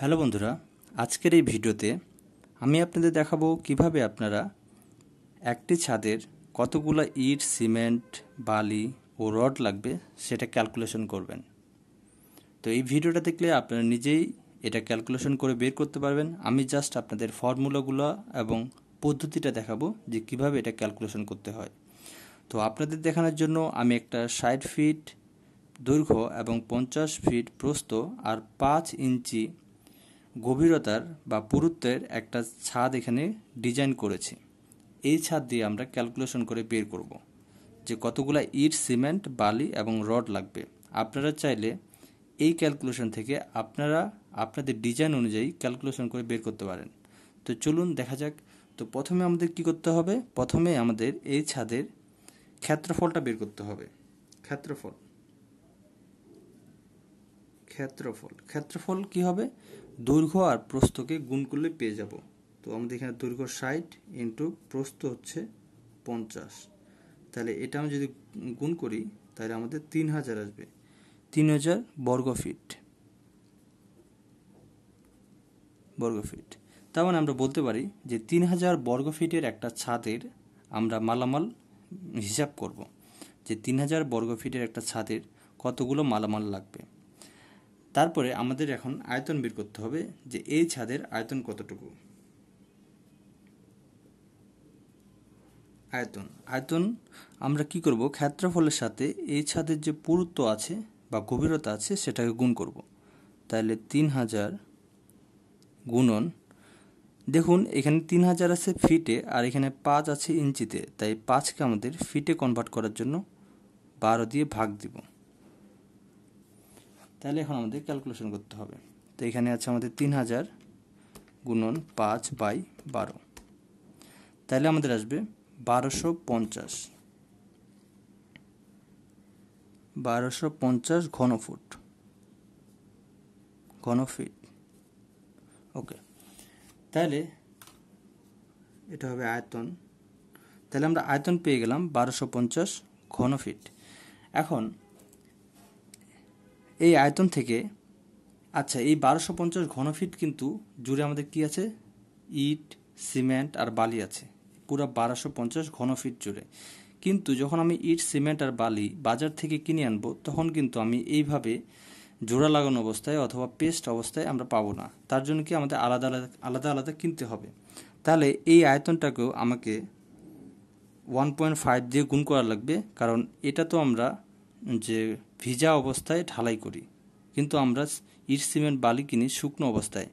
Hello বন্ধুরা, আজকের এই ভিডিওতে আমি আপনাদের দেখাবো কীভাবে আপনারা একটি ছাদের কতগুলো ইট, সিমেন্ট, বালি ও রড লাগবে সেটা ক্যালকুলেশন করবেন। তো এই ভিডিওটা দেখলে আপনারা নিজেই এটা ক্যালকুলেশন করে বের করতে পারবেন। আমি জাস্ট আপনাদের ফর্মুলাগুলো এবং পদ্ধতিটা দেখাবো যে কীভাবে এটা ক্যালকুলেশন করতে হয়। তো আপনাদের দেখানোর জন্য আমি একটা ষাট ফিট দৈর্ঘ্য এবং পঞ্চাশ ফিট প্রস্থ আর পাঁচ ইঞ্চি গভীরতার বা পুরুত্বের একটা ছাদ এখানে ডিজাইন করেছি। এই ছাদ দিয়ে আমরা ক্যালকুলেশন করে বের করব যে কতগুলা ইট, সিমেন্ট, বালি এবং রড লাগবে। আপনারা চাইলে এই ক্যালকুলেশন থেকে আপনারা আপনাদের ডিজাইন অনুযায়ী ক্যালকুলেশন করে বের করতে পারেন। তো চলুন দেখা যাক। তো প্রথমে আমাদের কি করতে হবে? প্রথমে আমাদের এই ছাদের ক্ষেত্রফলটা বের করতে হবে। ক্ষেত্রফল। ক্ষেত্রফল। ক্ষেত্রফল কি হবে? দৈর্ঘ্য আর প্রস্থকে গুণ করলে পেয়ে যাব। তো আমাদের এখানে দৈর্ঘ্য ষাট ইন্টু প্রস্থ হচ্ছে পঞ্চাশ। তাহলে এটা আমি যদি গুণ করি, তাহলে আমাদের তিন হাজার আসবে। তিন হাজার বর্গ ফিট। বর্গ ফিট। তার মানে আমরা বলতে পারি যে তিন হাজার বর্গ ফিটের একটা ছাদের আমরা মালামাল হিসাব করব। যে তিন হাজার বর্গ ফিটের একটা ছাদের কতগুলো মালামাল লাগবে? তারপরে আমাদের এখন আয়তন বের করতে হবে যে এই ছাদের আয়তন কতটুকু? আয়তন। আয়তন আমরা কি করব? ক্ষেত্রফলের সাথে এই ছাদের যে পুরুত্ব আছে বা গভীরতা আছে সেটাকে গুণ করব। তাহলে তিন হাজার গুণন, দেখুন এখানে তিন হাজার আছে ফিটে আর এখানে পাঁচ আছে ইঞ্চিতে, তাই পাঁচকে আমাদের ফিটে কনভার্ট করার জন্য বারো দিয়ে ভাগ দিব। তাহলে এখন আমাদের ক্যালকুলেশন করতে হবে। তো এখানে আছে আমাদের তিন হাজার গুণন পাঁচ বাই বারো। তাহলে আমাদের আসবে বারোশো পঞ্চাশ। বারোশো পঞ্চাশ ঘনফুট। ঘনফিট। ওকে। তাহলে এটা হবে আয়তন। তাহলে আমরা আয়তন পেয়ে গেলাম বারোশো পঞ্চাশ ঘনফিট। এখন এই আয়তন থেকে আচ্ছা এই বারোশো পঞ্চাশ ঘনফিট কিন্তু জুড়ে আমাদের কি আছে? ইট, সিমেন্ট আর বালি আছে। পুরো বারোশো পঞ্চাশ ঘনফিট জুড়ে। কিন্তু যখন আমি ইট, সিমেন্ট আর বালি বাজার থেকে কিনে আনব, তখন কিন্তু আমি এইভাবে জোড়া লাগানো অবস্থায় অথবা পেস্ট অবস্থায় আমরা পাবো না। তার জন্য কি আমাদের আলাদা আলাদা আলাদা আলাদা কিনতে হবে। তাহলে এই আয়তনটাকেও আমাকে ওয়ান পয়েন্ট ফাইভ দিয়ে গুণ করা লাগবে, কারণ এটা তো আমরা যে ভিজা অবস্থায় ঢালাই করি। কিন্তু আমরা ইট, সিমেন্ট, বালি কিনি শুকনো অবস্থায়।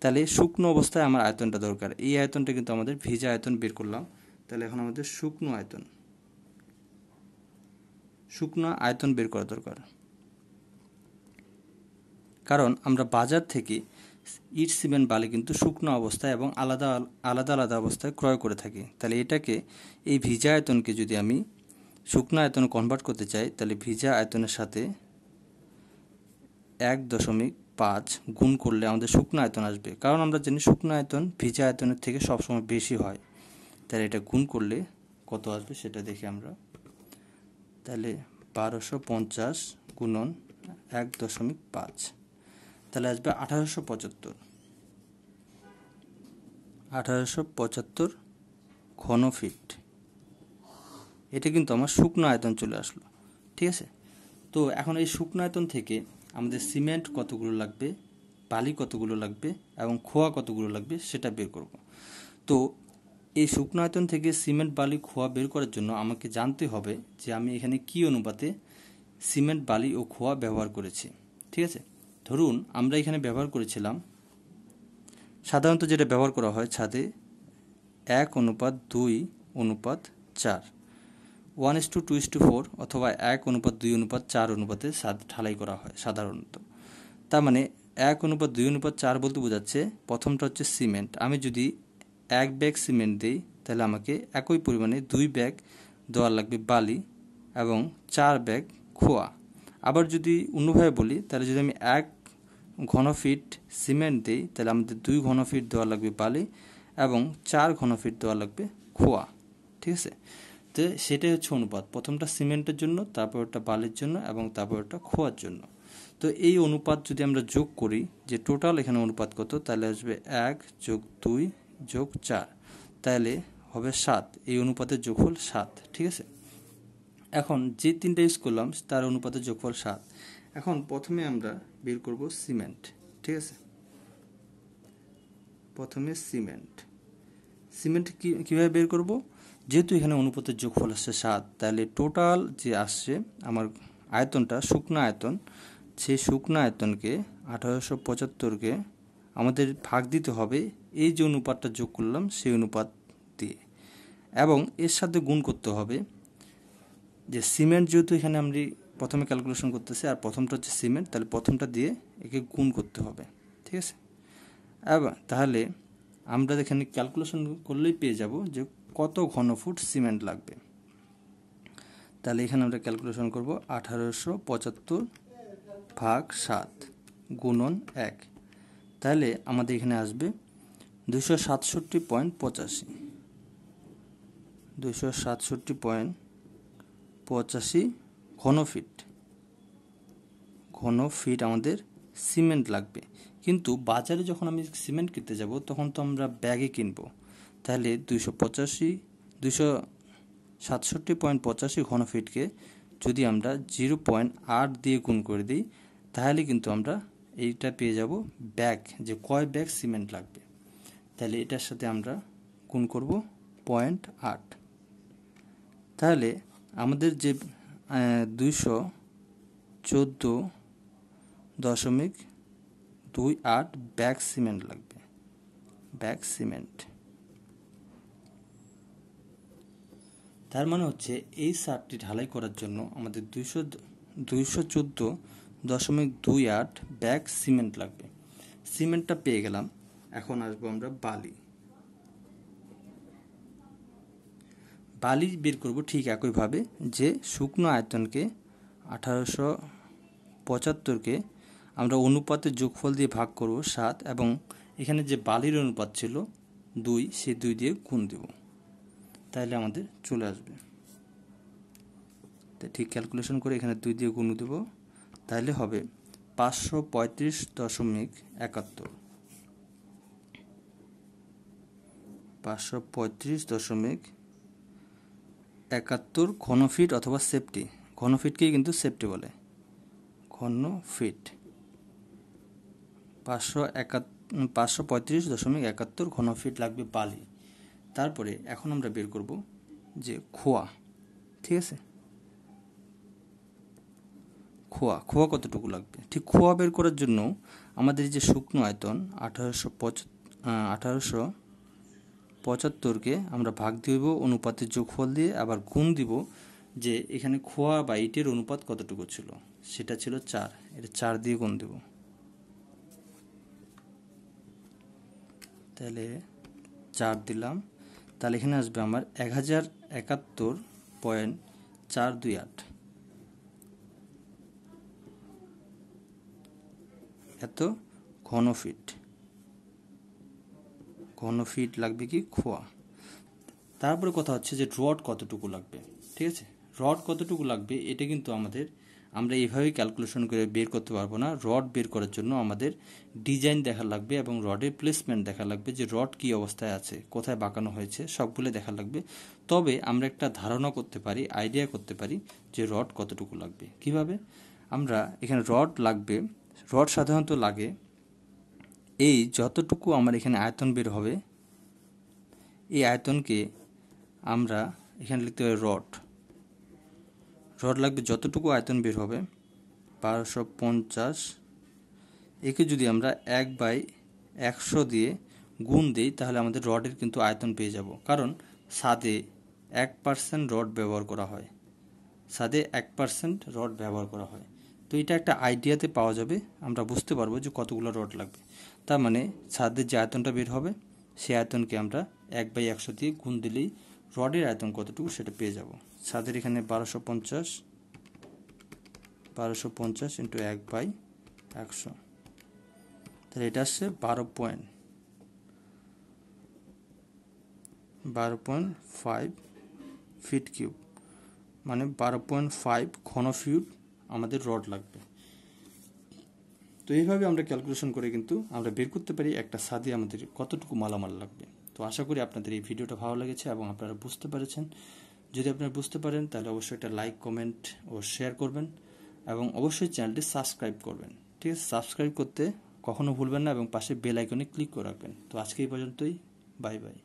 তাহলে শুকনো অবস্থায় আমার আয়তনটা দরকার। এই আয়তনটা কিন্তু আমাদের ভিজা আয়তন বের করলাম। তাহলে এখন আমাদের শুকনো আয়তন। শুকনো আয়তন বের করা দরকার। কারণ আমরা বাজার থেকে ইট, সিমেন্ট, বালি কিন্তু শুকনো অবস্থায় এবং আলাদা আলাদা আলাদা অবস্থায় ক্রয় করে থাকি। তাহলে এটাকে, এই ভিজা আয়তনকে যদি আমি শুকনো আয়তনে কনভার্ট করতে চাই, তাহলে ভিজা আয়তনের সাথে এক দশমিক পাঁচ গুণ করলে আমাদের শুকনো আয়তন আসবে। কারণ আমরা জানি শুকনো আয়তন ভিজা আয়তনের থেকে সবসময় বেশি হয়। তাহলে এটা গুণ করলে কত আসবে সেটা দেখি আমরা। তাহলে বারোশো পঞ্চাশ গুণন এক দশমিক পাঁচ, তাহলে আসবে আঠারোশো পঁচাত্তর। আঠারোশো পঁচাত্তর ঘন ফিট এটা কিন্তু আমার শুকনো আয়তন চলে আসলো, ঠিক আছে? তো এখন এই শুকনো আয়তন থেকে আমাদের সিমেন্ট কতগুলো লাগবে, বালি কতগুলো লাগবে এবং খোয়া কতগুলো লাগবে সেটা বের করব। তো এই শুকনো আয়তন থেকে সিমেন্ট, বালি, খোয়া বের করার জন্য আমাকে জানতে হবে যে আমি এখানে কি অনুপাতে সিমেন্ট, বালি ও খোয়া ব্যবহার করেছি, ঠিক আছে? ধরুন আমরা এখানে ব্যবহার করেছিলাম, সাধারণত যেটা ব্যবহার করা হয় ছাদে, এক অনুপাত দুই অনুপাত চার one is to two is to four অথবা এক অনুপাত, দুই অনুপাত, চার অনুপাতে সাদ ঢালাই করা হয় সাধারণত। তার মানে এক অনুপাত, দুই অনুপাত, চার বলতে বোঝাচ্ছে প্রথমটা হচ্ছে সিমেন্ট। আমি যদি এক ব্যাগ সিমেন্ট দিই, তাহলে আমাকে একই পরিমাণে দুই ব্যাগ দেওয়ার লাগবে বালি এবং চার ব্যাগ খোয়া। আবার যদি অন্যভাবে বলি, তাহলে যদি আমি এক ঘন ফিট সিমেন্ট দিই, তাহলে আমাদের দুই ঘন ফিট দেওয়া লাগবে বালি এবং চার ঘন ফিট দেওয়া লাগবে খোয়া। ঠিক আছে? তো সেটাই হচ্ছে অনুপাত। প্রথমটা সিমেন্টের জন্য তারপর ওটা বালির জন্য এবং তারপর ওটা খোয়ার জন্য। তো এই অনুপাত যদি আমরা যোগ করি, যে টোটাল এখানে অনুপাত কত, তাহলে আসবে এক যোগ দুই যোগ চার। তাহলে হবে সাত। এই অনুপাতের যোগফল সাত, ঠিক আছে? এখন যে তিনটা ইউজ করলাম, তার অনুপাতের যোগফল সাত। এখন প্রথমে আমরা বের করব সিমেন্ট, ঠিক আছে? প্রথমে সিমেন্ট। সিমেন্ট কি, কীভাবে বের করব? যেহেতু এখানে অনুপাতের যোগফল আসছে সাত, তাহলে টোটাল যে আসছে, আমার আয়তনটা শুকনো আয়তন, সেই শুকনো আয়তনকে আঠারোশো পঁচাত্তরকে আমাদের ভাগ দিতে হবে এই যে অনুপাতটা যোগ করলাম সেই অনুপাত দিয়ে। এবং এর সাথে গুণ করতে হবে যে সিমেন্ট যেহেতু এখানে আমরা প্রথমে ক্যালকুলেশন করতেছি আর প্রথমটা হচ্ছে সিমেন্ট, তাহলে প্রথমটা দিয়ে একে গুণ করতে হবে, ঠিক আছে? এবং তাহলে আমরা এখানে ক্যালকুলেশন করলেই পেয়ে যাব যে কত ঘনফুট সিমেন্ট লাগবে? তাহলে এখানে আমরা ক্যালকুলেশন করব আঠারোশো পঁচাত্তর ভাগ সাত গুণন এক। তাহলে আমাদের এখানে আসবে দুশো সাতষট্টি পয়েন্ট পঁচাশি। দুশো সাতষট্টি পয়েন্ট পঁচাশি ঘনফিট ঘনফিট আমাদের সিমেন্ট লাগবে। কিন্তু বাজারে যখন আমি সিমেন্ট কিনতে যাব, তখন তো আমরা ব্যাগে কিনবো। তাহলে দুইশো পঁচাশি, দুইশো সাতষট্টি পয়েন্ট পঁচাশি ঘনফিটকে যদি আমরা জিরো পয়েন্ট আট দিয়ে গুণ করে দিই, তাহলে কিন্তু আমরা এইটা পেয়ে যাব ব্যাগ, যে কয় ব্যাগ সিমেন্ট লাগবে। তাহলে এটার সাথে আমরা গুণ করব পয়েন্ট আট। তাহলে আমাদের যে দুইশো চোদ্দ দশমিক দুই আট ব্যাগ সিমেন্ট লাগবে। Bag cement. তার মানে হচ্ছে এই সারটি ঢালাই করার জন্য আমাদের দুইশো দুইশো চোদ্দ দশমিক দুই আট ব্যাগ সিমেন্ট লাগবে। সিমেন্টটা পেয়ে গেলাম। এখন আসব আমরা বালি। বালি বের করব ঠিক একইভাবে যে শুকনো আয়তনকে আঠারোশো পঁচাত্তরকে আমরা অনুপাতের যোগফল দিয়ে ভাগ করব সাত এবং এখানে যে বালির অনুপাত ছিল দুই সে দুই দিয়ে গুণ দেব। তাহলে আমাদের চলে আসবে। তো ঠিক ক্যালকুলেশন করে এখানে দুই দিয়ে গুণ দেব, তাহলে হবে পাঁচশো পঁয়ত্রিশ দশমিক একাত্তর। পাঁচশো পঁয়ত্রিশ দশমিক একাত্তর ঘনফিট অথবা সেফটি ঘনফিটকেই কিন্তু সেফটি বলে। ঘন ফিট পাঁচশো একাত্তর, পাঁচশো পঁয়ত্রিশ দশমিক একাত্তর ঘনফিট লাগবে বালি। তারপরে এখন আমরা বের করব যে খোয়া, ঠিক আছে? খোয়া খোয়া কতটুকু লাগবে? ঠিক খোয়া বের করার জন্য আমাদের যে শুকনো আয়তন আঠারোশো পঁচ আঠারোশো পঁচাত্তরকে আমরা ভাগ দিব, অনুপাতের যোগফল দিয়ে আবার গুণ দিব যে এখানে খোয়া বা ইটের অনুপাত কতটুকু ছিল? সেটা ছিল চার। এটা চার দিয়ে গুণ দেব। তাহলে চার দিলাম। তাহলে এখানে আসবে আমার এক হাজার একাত্তর পয়েন্ট চার দুই আট। এত? ঘনফিট। ঘনফিট লাগবে কি? খোয়া। তারপরে কথা হচ্ছে যে রড কতটুকু লাগবে? ঠিক আছে? রড কতটুকু লাগবে? এটা কিন্তু আমাদের আমরা এইভাবেই ক্যালকুলেশন করে বের করতে পারব না। রড বের করার জন্য আমাদের ডিজাইন দেখা লাগবে এবং রডের প্লেসমেন্ট দেখা লাগবে যে রড কি অবস্থায় আছে, কোথায় বাঁকানো হয়েছে, সবগুলো দেখা লাগবে। তবে আমরা একটা ধারণা করতে পারি আইডিয়া করতে পারি যে রড কতটুকু লাগবে। কীভাবে? আমরা এখানে রড লাগবে রড সাধারণত লাগে এই যতটুকু আমার এখানে আয়তন বের হবে, এই আয়তনকে আমরা এখানে লিখতে হবে রড রড লাগবে যতটুকু আয়তন বের হবে, বারোশো পঞ্চাশ। একে যদি আমরা এক বাই একশো দিয়ে গুণ দিই, তাহলে আমাদের রডের কিন্তু আয়তন পেয়ে যাব। কারণ সাদে এক পার্সেন্ট রড ব্যবহার করা হয়। সাদে এক পার্সেন্ট রড ব্যবহার করা হয়। তো এটা একটা আইডিয়াতে পাওয়া যাবে, আমরা বুঝতে পারব যে কতগুলো রড লাগবে। তার মানে ছাদের যে আয়তনটা বের হবে, সেই আয়তনকে আমরা এক বাই একশো দিয়ে গুণ দিলেই রডের আয়তন কতটুকু সেটা পেয়ে যাব। ছাদের এখানে বারোশো পঞ্চাশ বারোশো পঞ্চাশ ইন্টু এক বাই একশো। তাহলে এটা আসছে বারো পয়েন্ট বারো পয়েন্ট ফাইভ ফিট কিউব মানে বারো পয়েন্ট ফাইভ ঘন ফিট আমাদের রড লাগবে। তো এইভাবে আমরা ক্যালকুলেশন করে কিন্তু আমরা বের করতে পারি একটা সাদে আমাদের কতটুকু মালামাল লাগবে। তো আশা করি আপনাদের এই ভিডিওটা ভালো লেগেছে এবং আপনারা বুঝতে পেরেছেন যদি আপনারা বুঝতে পারেন, তাহলে অবশ্যই একটা লাইক কমেন্ট ও শেয়ার করবেন এবং অবশ্যই চ্যানেলটি সাবস্ক্রাইব করবেন। ঠিক আছে? সাবস্ক্রাইব করতে কখনো ভুলবেন না এবং পাশে বেল আইকনে ক্লিক করে রাখবেন। তো আজকে এই পর্যন্তই। Bye bye